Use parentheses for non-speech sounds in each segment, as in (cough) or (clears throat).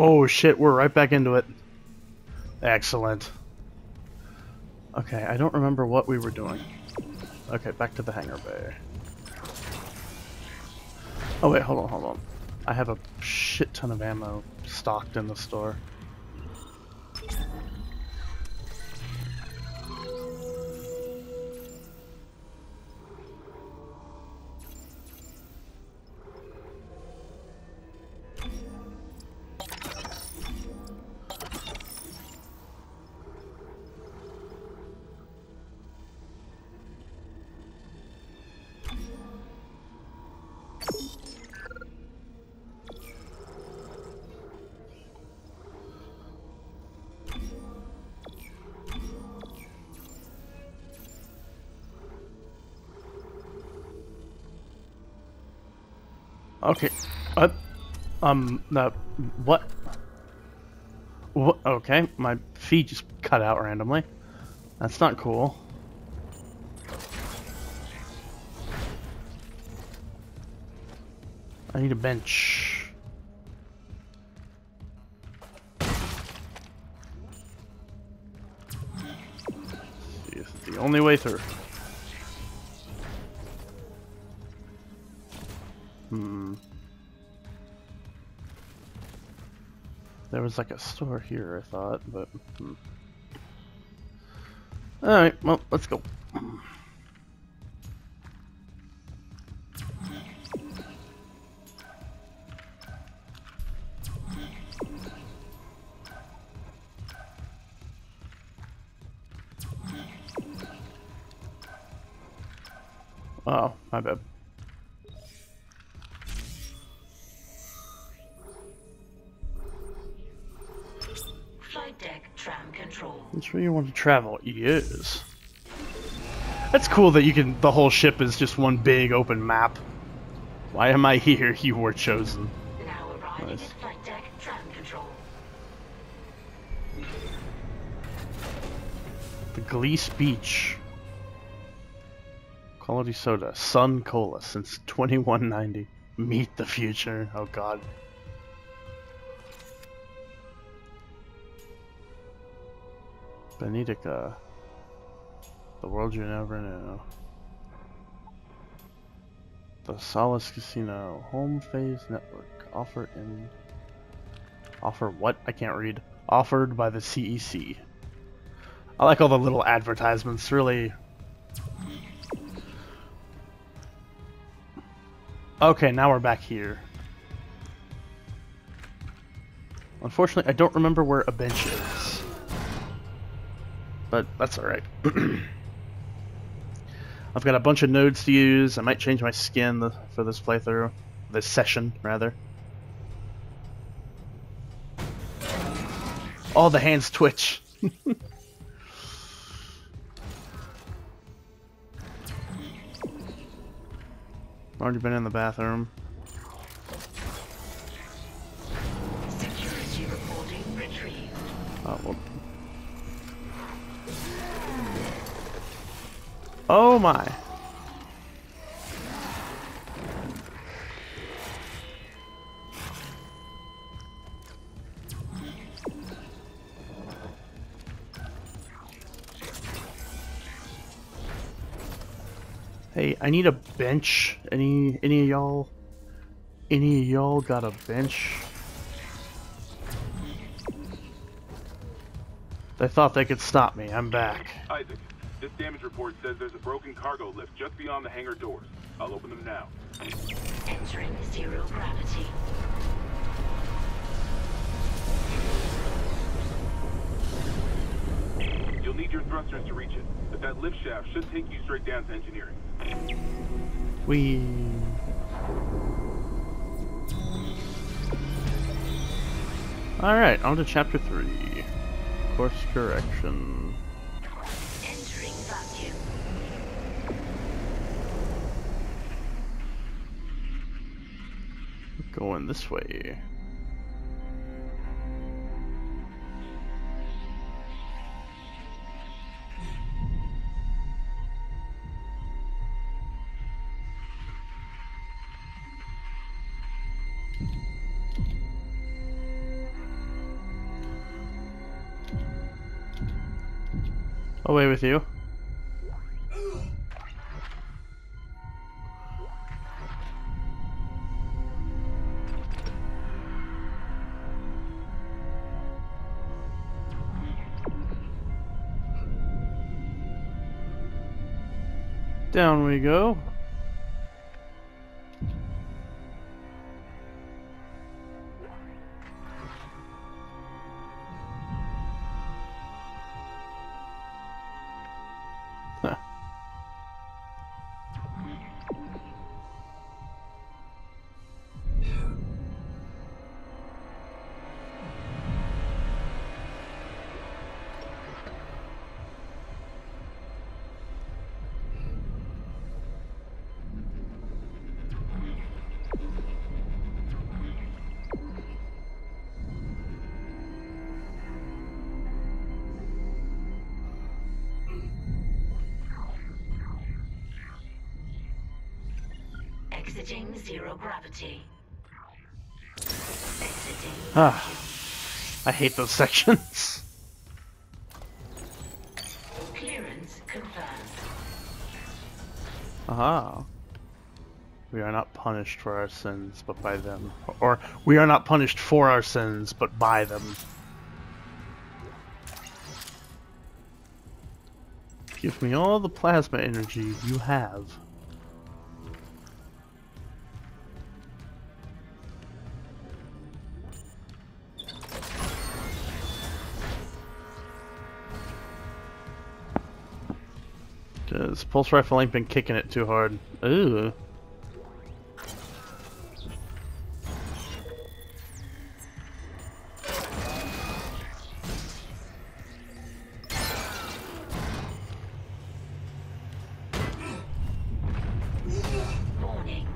Oh shit, we're right back into it. Excellent. Okay, I don't remember what we were doing. Okay, back to the hangar bay. Oh wait, hold on, hold on. I have a shit ton of ammo stocked in the store. Um, no. What? What? Okay, my feed just cut out randomly. That's not cool. I need a bench. see It's the only way through. Was like a store here, I thought, but. Hmm. Alright, well, let's go. Travel. Yes. That's cool that you can. The whole ship is just one big open map. Why am I here? (laughs) You were chosen. Now Nice. at flight deck tram control. The Gleese Beach. Quality soda. Sun Cola since 2190. Meet the future. Oh god. Benedica. Uh, the world you never knew. The Solace Casino. Home Phase Network. Offer in. Offer what? I can't read. Offered by the CEC. I like all the little advertisements, really. Okay, now we're back here. Unfortunately, I don't remember where a bench is. But that's alright. (clears throat) I've got a bunch of nodes to use. I might change my skin for this playthrough. This session, rather. All the hands twitch. (laughs) Already been in the bathroom. Oh my. Hey, I need a bench. Any any of y'all any of y'all got a bench? They thought they could stop me. I'm back. Isaac, this damage report says there's a broken cargo lift just beyond the hangar doors. I'll open them now. Entering zero gravity. You'll need your thrusters to reach it, but that lift shaft should take you straight down to engineering. We. Alright, on to chapter 3. Course correction. Going this way. Away with you. Down we go. Zero gravity. Exiting. Ah, I hate those (laughs) sections. Clearance confirmed. Aha. We are not punished for our sins, but by them. Or, we are not punished for our sins, but by them. Give me all the plasma energy you have. Cause pulse rifle ain't been kicking it too hard. Ooh. Warning.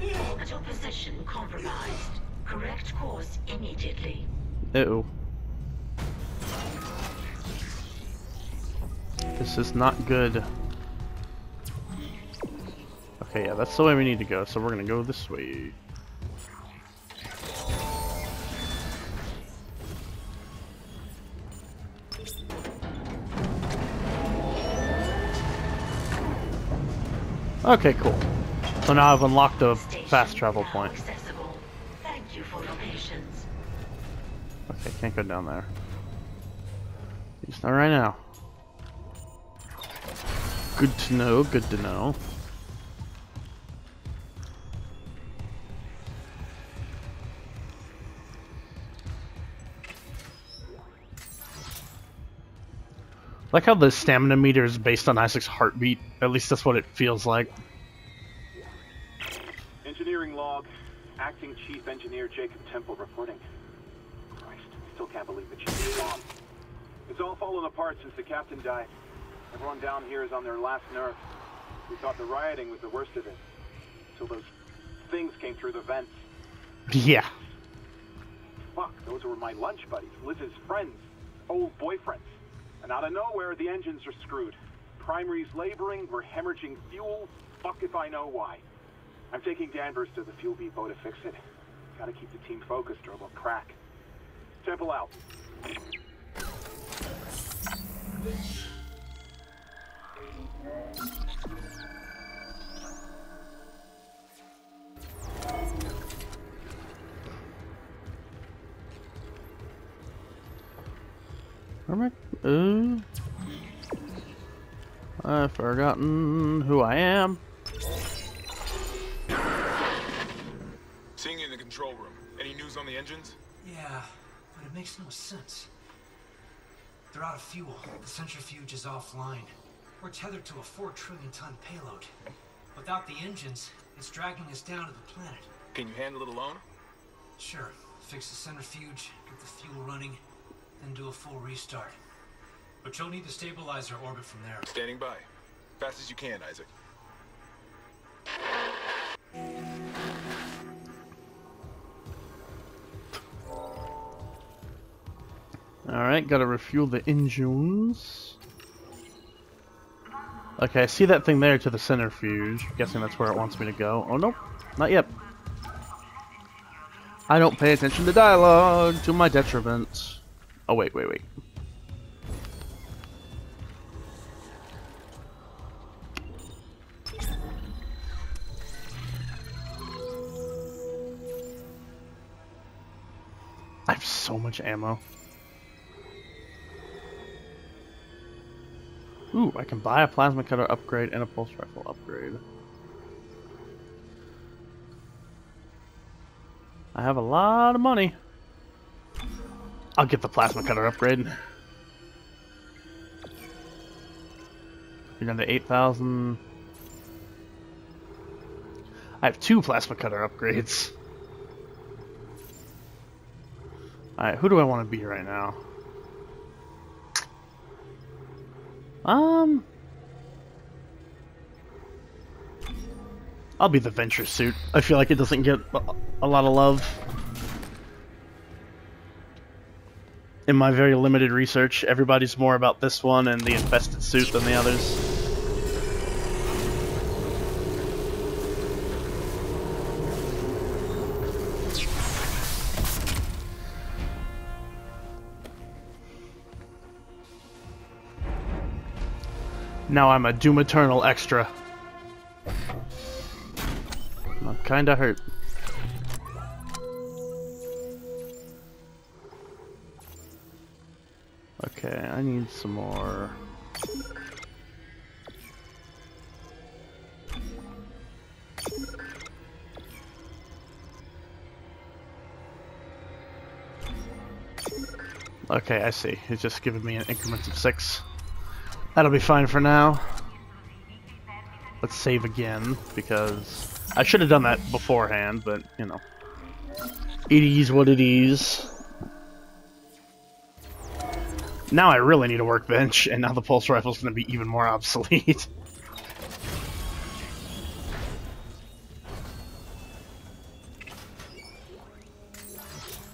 Orbital that's the way we need to go, so we're gonna go this way. Okay, cool. So now I've unlocked a fast travel point. Okay, can't go down there. At least not right now. Good to know, good to know. Like how the stamina meter is based on Isaac's heartbeat. At least that's what it feels like. Engineering log. Acting Chief Engineer Jacob Temple reporting. Christ, still can't believe the chief is gone. It's all fallen apart since the captain died. Everyone down here is on their last nerve. We thought the rioting was the worst of it. Until those things came through the vents. Yeah. Fuck, those were my lunch buddies, Liz's friends, old boyfriends. And out of nowhere, the engines are screwed. Primary's laboring, we're hemorrhaging fuel. Fuck if I know why. I'm taking Danvers to the fuel depot to fix it. Gotta keep the team focused or we'll crack. Temple out. Where am I? Ooh. Uh, I've forgotten who I am. Seeing you in the control room. Any news on the engines? Yeah, but it makes no sense. They're out of fuel. The centrifuge is offline. We're tethered to a four trillion ton payload. Without the engines, it's dragging us down to the planet. Can you handle it alone? Sure, fix the centrifuge, get the fuel running, then do a full restart. But you'll need to stabilize our orbit from there. Standing by. Fast as you can, Isaac. Alright, gotta refuel the engines. Okay, I see that thing there to the centrifuge. Guessing that's where it wants me to go. Oh, nope. Not yet. I don't pay attention to dialogue to my detriment. Oh, wait, wait, wait. I have so much ammo. Ooh, I can buy a plasma cutter upgrade and a pulse rifle upgrade. I have a lot of money. I'll get the plasma cutter upgrade. You're down to 8,000. I have two plasma cutter upgrades. Alright, who do I want to be right now? Um... I'll be the venture suit. I feel like it doesn't get a lot of love. In my very limited research, everybody's more about this one and the infested suit than the others. Now I'm a Doom Eternal extra. I'm kinda hurt. Okay, I need some more. Okay, I see. It's just giving me an increment of six. That'll be fine for now. Let's save again, because I should have done that beforehand, but, you know. It is what it is. Now I really need a workbench, and now the pulse rifle's going to be even more (laughs) obsolete.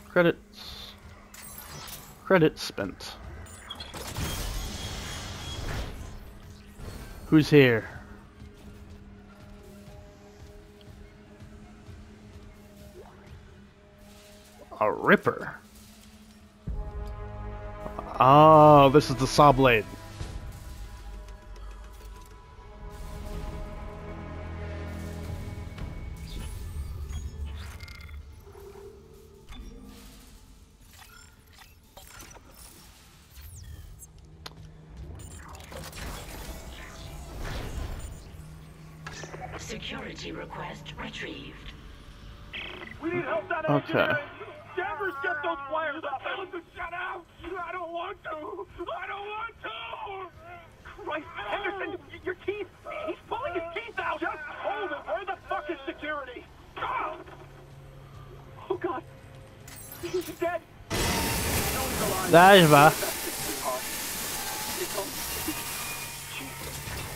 Credits. Credits spent. Who's here? A Ripper. Oh, this is the saw blade. Security request retrieved. We need help that Okay. Danvers, get those wires up. Listen, shut out. I don't want to. I don't want to. Christ, Henderson, your teeth. He's pulling his teeth out. Just hold it. Where the fuck is security? Oh, God. He's dead. No, he's alive. Daar waar.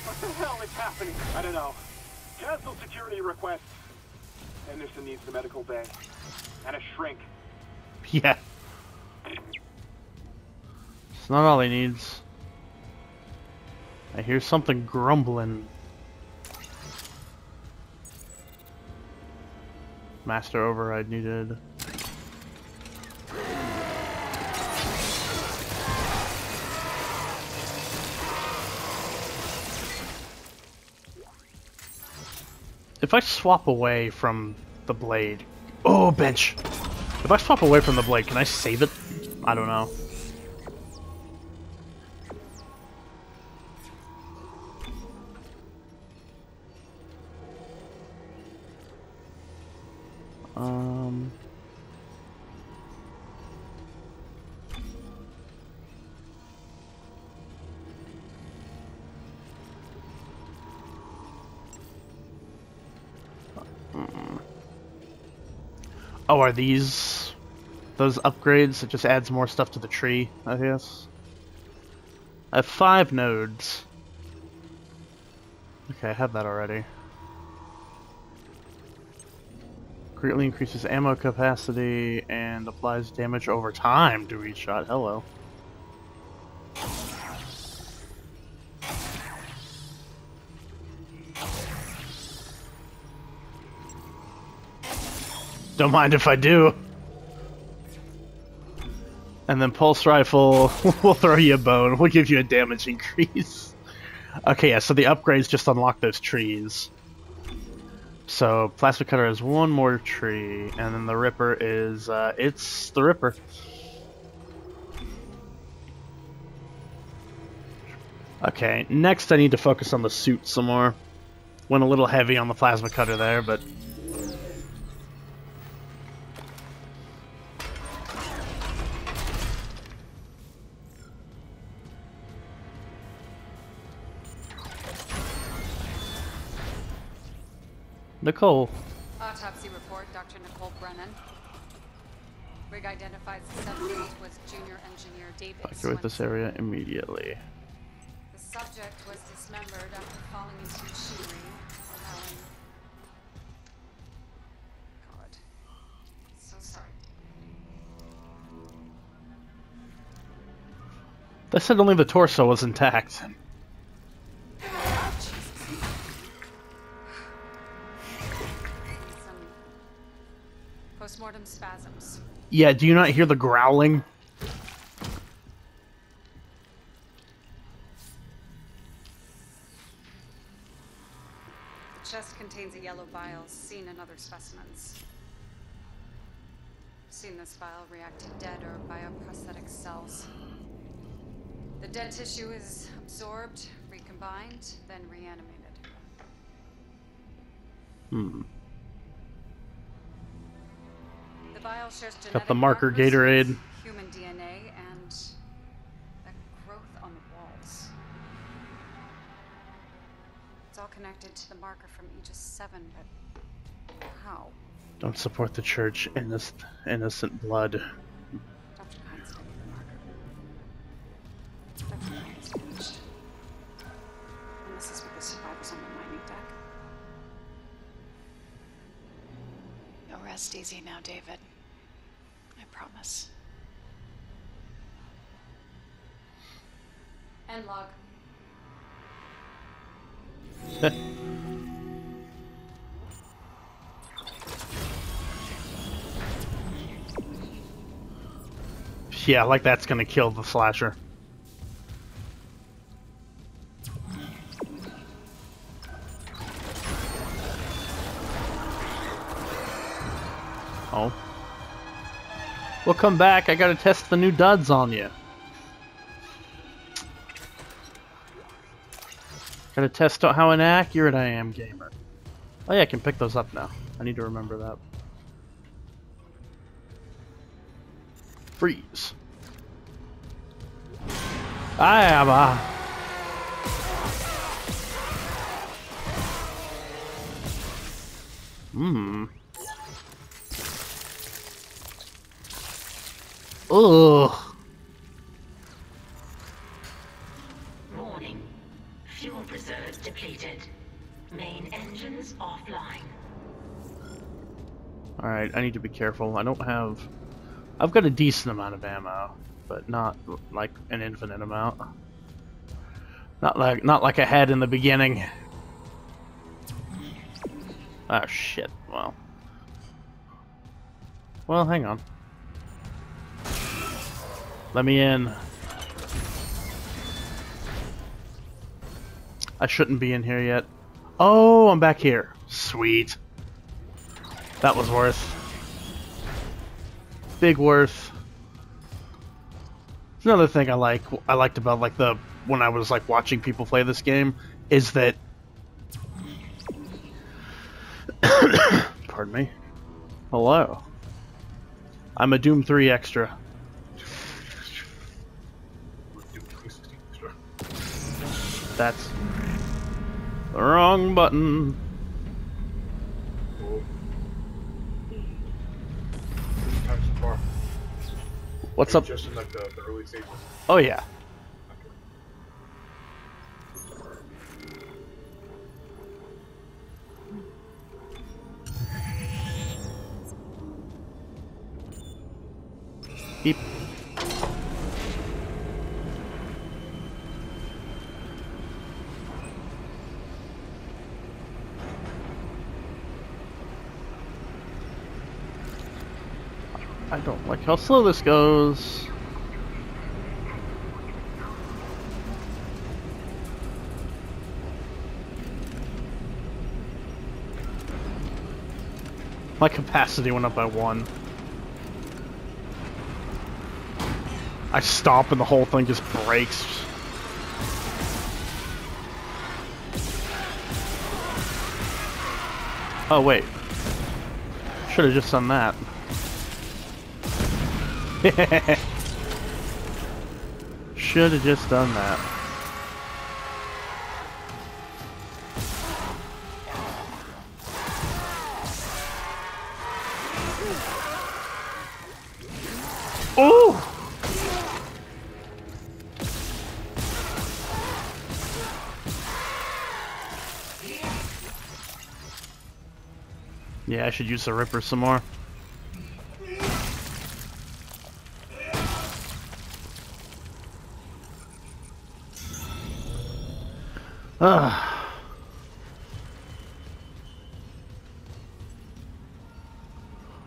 What the hell is happening? I don't know. Cancel security requests. Henderson needs the medical bay. And a shrink. (laughs) Yeah. It's not all he needs. I hear something grumbling. Master override needed. If I swap away from the blade... Oh, bench! If I swap away from the blade, can I save it? I don't know. Um... Oh, are these those upgrades? It just adds more stuff to the tree, I guess. I have five nodes. Okay, I have that already. Greatly increases ammo capacity and applies damage over time to each shot. Hello. Don't mind if I do. And then pulse rifle, (laughs) we'll throw you a bone. We'll give you a damage increase. Okay, yeah, so the upgrades just unlock those trees. So plasma cutter is one more tree, and then the ripper is uh, it's the ripper. Okay, next I need to focus on the suit some more. Went a little heavy on the plasma cutter there, but Nicole. Autopsy report, Dr. Nicole Brennan. Rig identifies the subject was junior engineer David Evacuate this area immediately. The subject was dismembered after falling into machinery. God. So sorry. They said only the torso was intact. Yeah, do you not hear the growling? The chest contains a yellow vial seen in other specimens. Seen this vial react to dead or bioprosthetic cells. The dead tissue is absorbed, recombined, then reanimated. Hmm. The vial shares Got the marker Gatorade. human DNA and a growth on the walls. It's all connected to the marker from Aegis 7, but how? Don't support the church. Innocent, innocent blood. Rest easy now, David. I promise. End log. (laughs) yeah, like that's gonna kill the slasher. Well, come back. I gotta test the new duds on you. Gotta test out how inaccurate I am, gamer. Oh yeah, I can pick those up now. I need to remember that. Freeze. I am a. Hmm. Ugh. Warning. Fuel reserves depleted. Main engines offline. Alright, I need to be careful. I don't have... I've got a decent amount of ammo, but not like an infinite amount. Not like not like I had in the beginning. Oh shit. Well. Well, hang on. Let me in. I shouldn't be in here yet. Oh, I'm back here. Sweet. That was worth. Big worth. Another thing I like I liked about like the when I was like watching people play this game is that (coughs) pardon me. Hello. I'm a Doom 3 extra. That's the wrong button. What's up? Just in like the, the early stages. Oh yeah. Beep. I don't like how slow this goes. My capacity went up by one. I stomp and the whole thing just breaks. Oh wait. Should have just done that. (laughs) Should have just done that. Oh! Yeah, I should use the Ripper some more. Ah.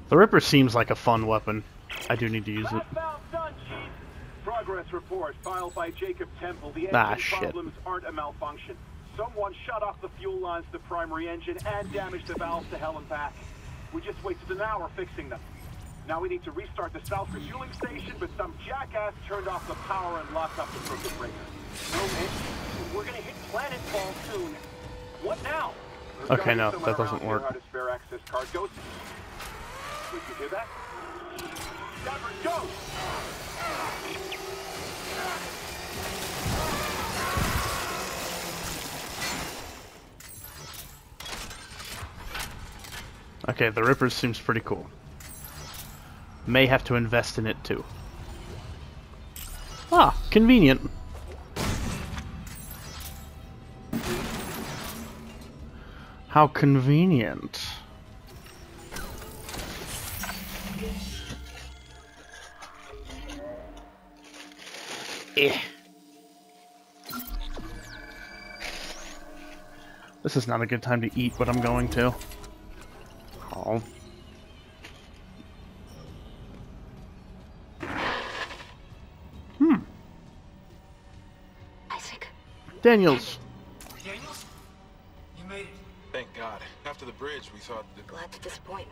The Ripper seems like a fun weapon. I do need to use it. Outbound done, Chief. Progress report filed by Jacob Temple. The engine Ah, shit. problems aren't a malfunction. Someone shut off the fuel lines to the primary engine and damaged the valves to hell and back. We just wasted an hour fixing them. Now we need to restart the south refueling station, but some jackass turned off the power and locked up the circuit breaker. No engine. We're gonna hit planetfall soon. What now? Okay, no, that doesn't work. how spare access card. Go. Wait, you hear that? Shepard, go! Okay, the Ripper seems pretty cool. May have to invest in it too. Ah, convenient. How convenient. Eh. This is not a good time to eat, but I'm going to. Oh. Hmm. Isaac, Daniels. Daniels? The bridge, we glad to disappoint.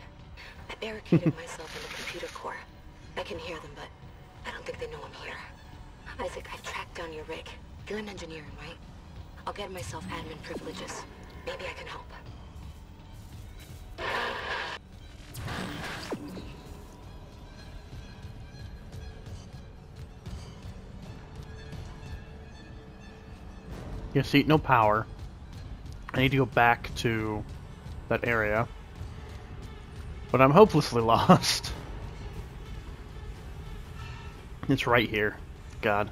I barricaded (laughs) myself in the computer core. I can hear them, but I don't think they know I'm here. Isaac, I've tracked down your rig. You're in engineering, right? I'll get myself admin privileges. Maybe I can help. Yeah, see, no power. I need to go back to that area. But I'm hopelessly (laughs) lost. It's right here. God.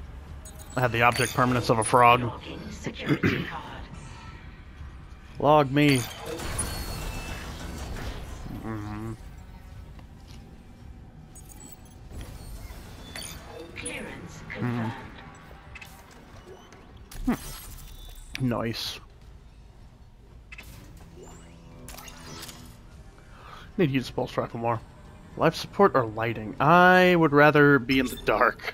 I have the object permanence of a frog. Login security card. Log me. Mhm. Clearance confirmed. Nice. Need to use pulse rifle more. Life support or lighting? I would rather be in the dark.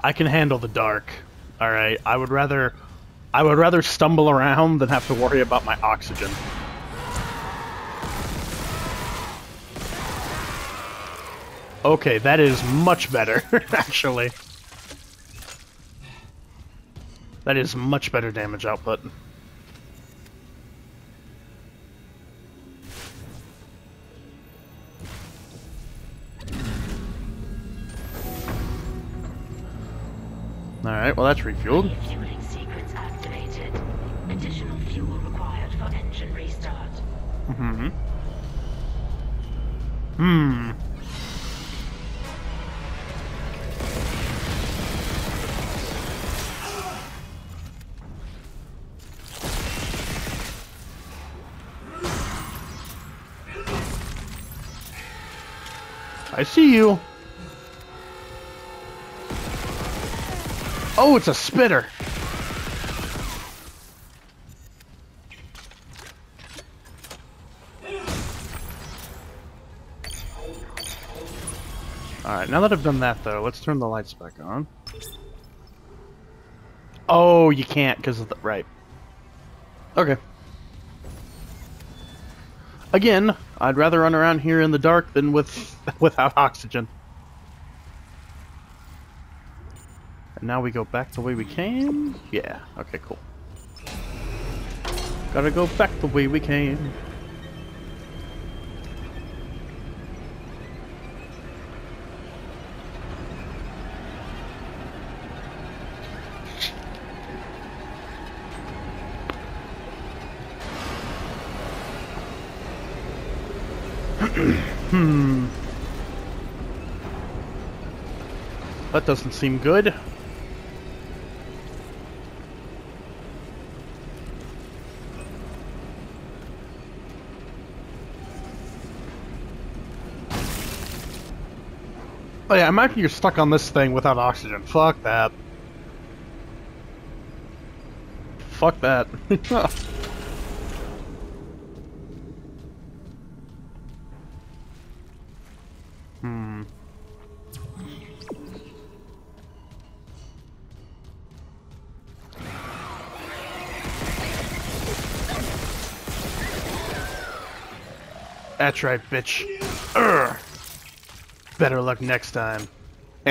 I can handle the dark. All right. I would rather I would rather stumble around than have to worry about my oxygen. Okay, that is much better, (laughs) actually. That is much better damage output. Alright, well that's refueled. Refueling sequence activated. Additional fuel required for engine restart. Hmm. Hmm. I see you. Oh, it's a spitter. Alright, now that I've done that though, let's turn the lights back on. Oh, you can't because of the... Right. Okay. Again, I'd rather run around here in the dark than with (laughs) without oxygen. And now we go back the way we came? Yeah, okay, cool. Gotta go back the way we came. Hmm. That doesn't seem good. Oh yeah, imagine you're stuck on this thing without oxygen. Fuck that. Fuck that. (laughs) That's right, bitch. Urgh. Better luck next time. (laughs)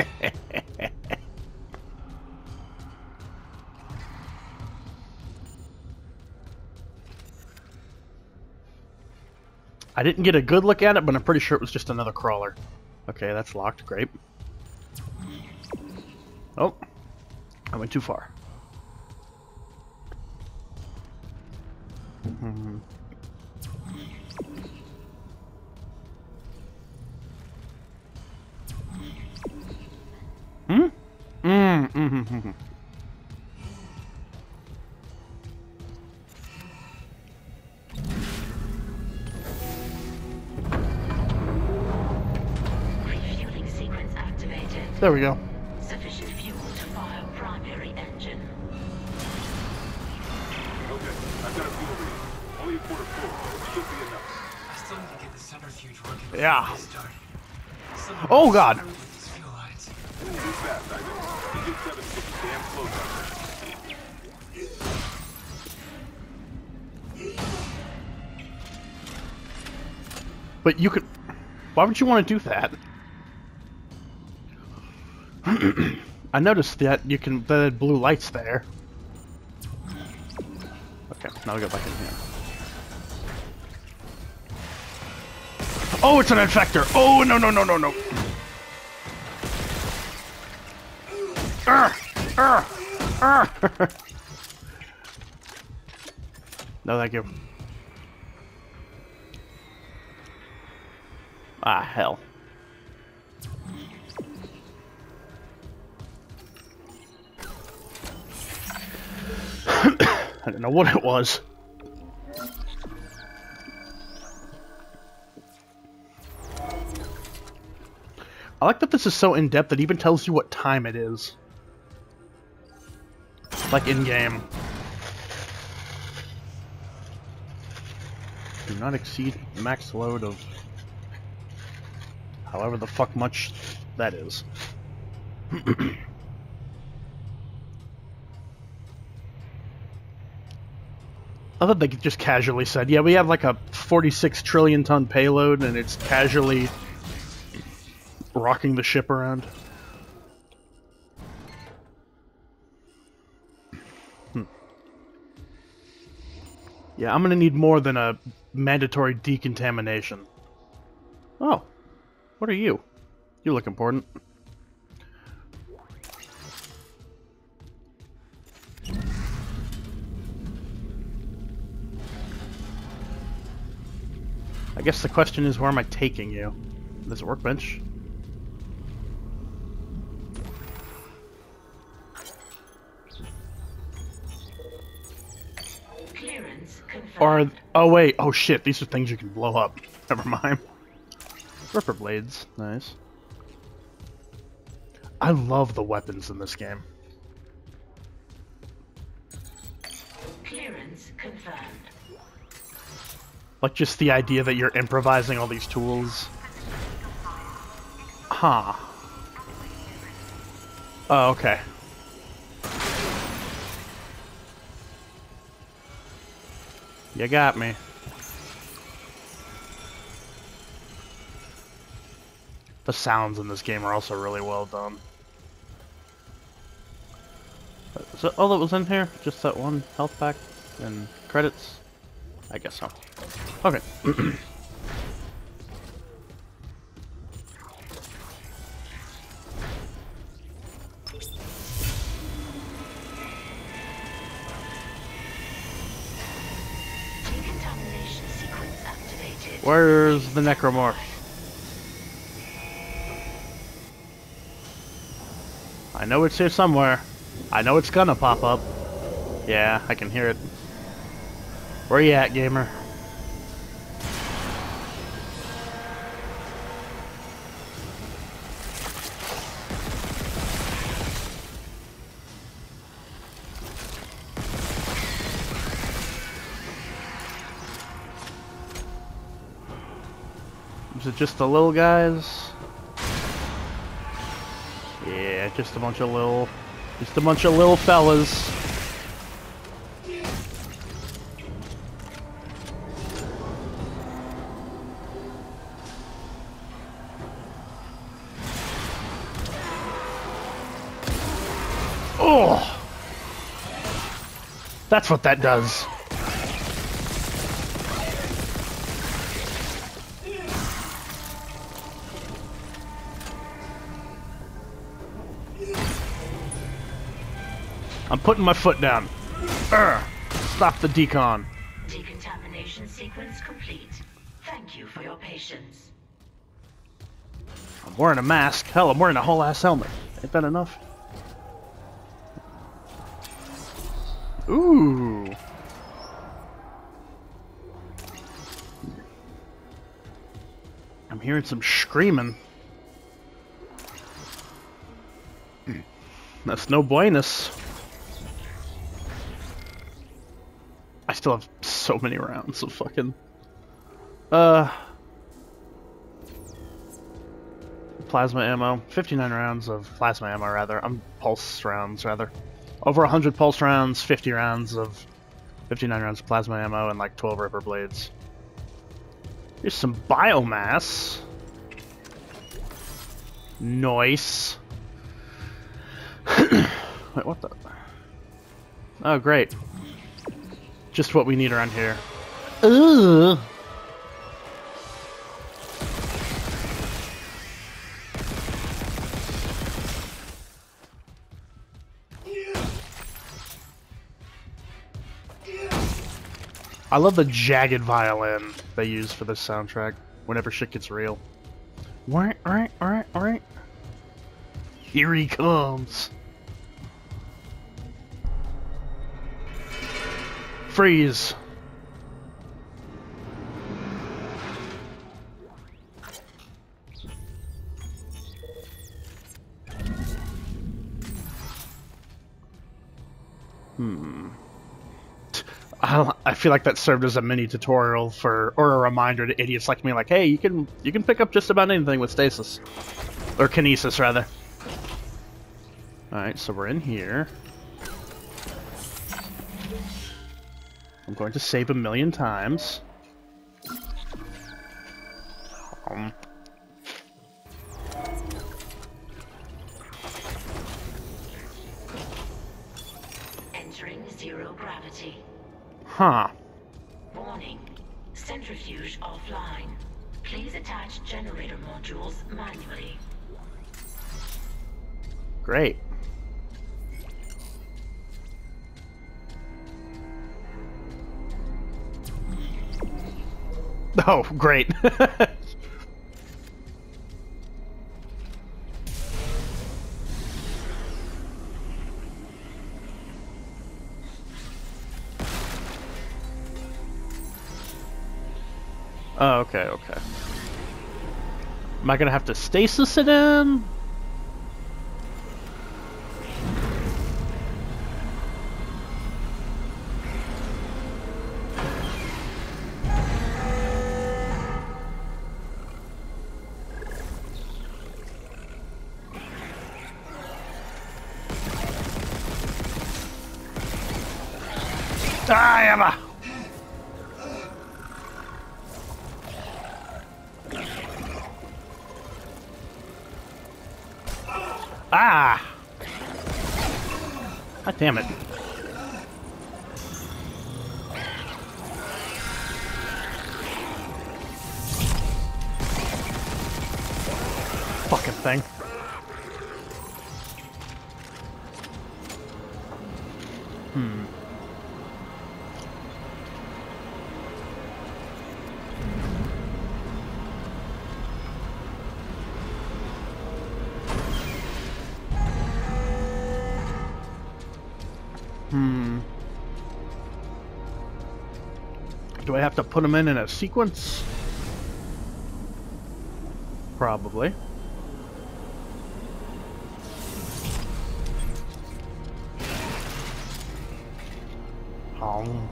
I didn't get a good look at it, but I'm pretty sure it was just another crawler. Okay, that's locked. Great. Oh, I went too far. (laughs) Hmm. Refueling sequence activated. There we go. Sufficient fuel to fire primary engine. Okay, I've got a fuel reading. Only a quarter full. Should be enough. I still need to get the centrifuge working. Yeah. we start. Some Oh, God. But you could. Why would you want to do that? (clears throat) I noticed that you can. The blue lights there. Okay, now we go back in here. Oh, it's an infector! Oh, no, no, no, no, no! Arr! Arr! Arr! (laughs) no, thank you. Ah, hell. (coughs) I don't know what it was. I like that this is so in-depth it even tells you what time it is. Like in-game. Do not exceed max load of however the fuck much that is. I thought they just casually said, yeah, we have like a 46 trillion ton payload and it's casually rocking the ship around. Hmm. Yeah, I'm gonna need more than a mandatory decontamination. Oh, what are you? You look important. I guess the question is, where am I taking you? This workbench? Clearance confirmed. Or, oh wait, oh shit, these are things you can blow up. (laughs) Never mind. Ripper blades, nice. I love the weapons in this game. Clearance confirmed. Like just the idea that you're improvising all these tools. Huh. Oh, okay. You got me. The sounds in this game are also really well done. Is that all that was in here? Just that one health pack and credits? I guess so. Okay. Decontamination sequence activated. Where's the necromorph? I know it's here somewhere. I know it's gonna pop up. Yeah, I can hear it. Where you at, gamer? Is it just the little guys? Just a bunch of little, just a bunch of little fellas. Oh, that's what that does. I'm putting my foot down. Urgh. Stop the decon. Decontamination sequence complete. Thank you for your patience. I'm wearing a mask. Hell, I'm wearing a whole ass helmet. Ain't that enough? Ooh. I'm hearing some screaming. (clears throat) That's no buenos. Still have so many rounds of fucking. Uh. Plasma ammo. 59 rounds of plasma ammo, rather. I'm pulse rounds, rather. Over 100 pulse rounds, 50 rounds of. 59 rounds of plasma ammo, and like 12 ripper blades. Here's some biomass. Nice. (clears throat) Wait, what the? Oh, great. Just what we need around here. Ugh. I love the jagged violin they use for this soundtrack whenever shit gets real. Right, right, right, right. Here he comes. Freeze. Hmm. I, I feel like that served as a mini tutorial for, or a reminder to idiots like me, like, hey, you can you can pick up just about anything with stasis, or kinesis rather. All right, so we're in here. I'm going to save a million times. Um. Entering zero gravity. Huh. Oh, great. (laughs) oh, okay, okay. Am I gonna have to stasis it in? Damn it. Put them in in a sequence? Probably. Oh.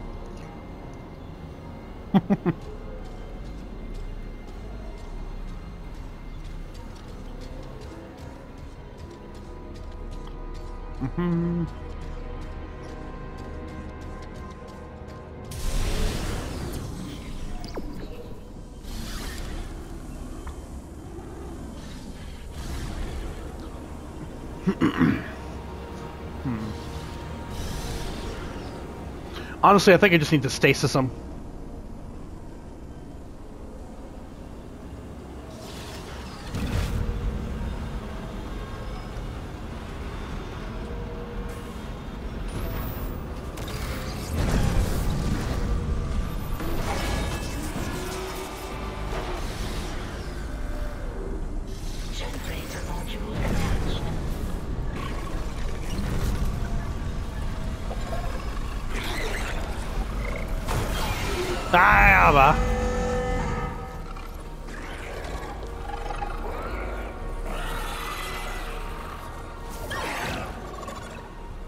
(laughs) (laughs) mm-hmm. Honestly, I think I just need to stasis them.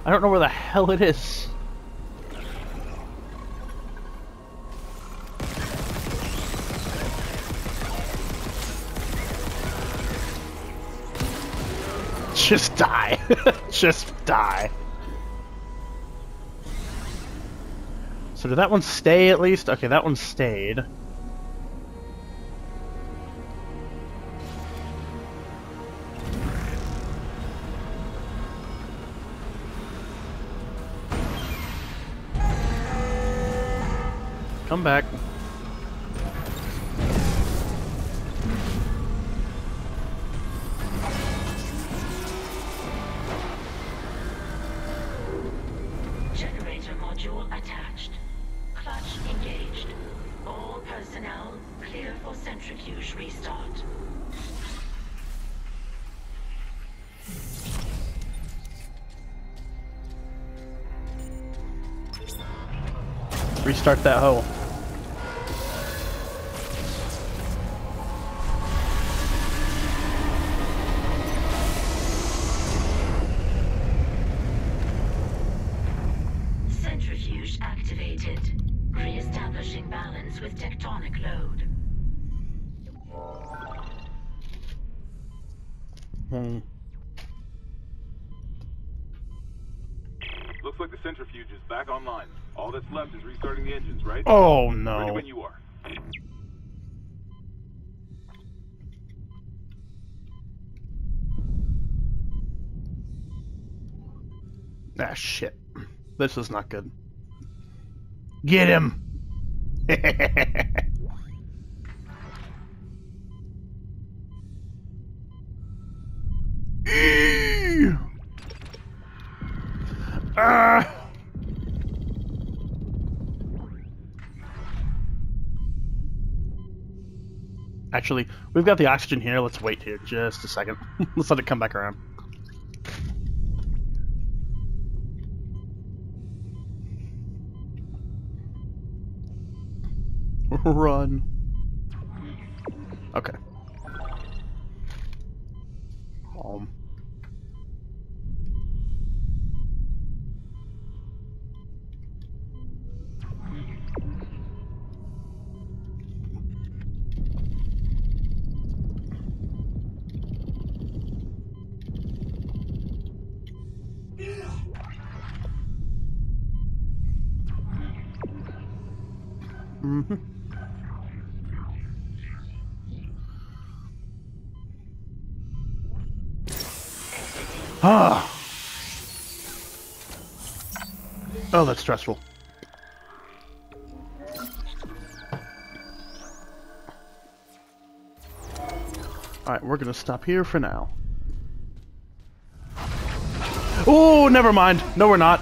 I don't know where the hell it is. (laughs) Just die. (laughs) Just die. So did that one stay at least? Okay, that one stayed. Come back. Generator module attached. Clutch engaged. All personnel clear for centrifuge restart. Restart that hoe. Centrifuge activated. Re-establishing balance with tectonic load. Hmm. Looks like the centrifuge is back online. All that's left is restarting the engines, right? Oh Ready no. when you are. Ah shit. This is not good. Get him! Ah! Actually, we've got the oxygen here. Let's wait here just a second. (laughs) Let's let it come back around. Run. Okay. Calm. Mm-hmm. Ah. Oh, that's stressful. Alright, we're gonna stop here for now. Oh, never mind. No, we're not.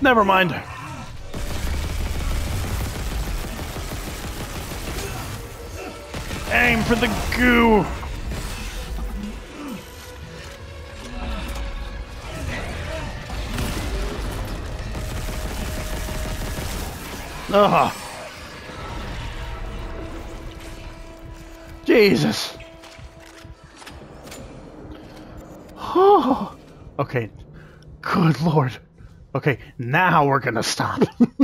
Never mind. Aim for the goo. Ugh. Jesus. Oh. Okay. Good lord. Okay, now we're gonna stop. (laughs)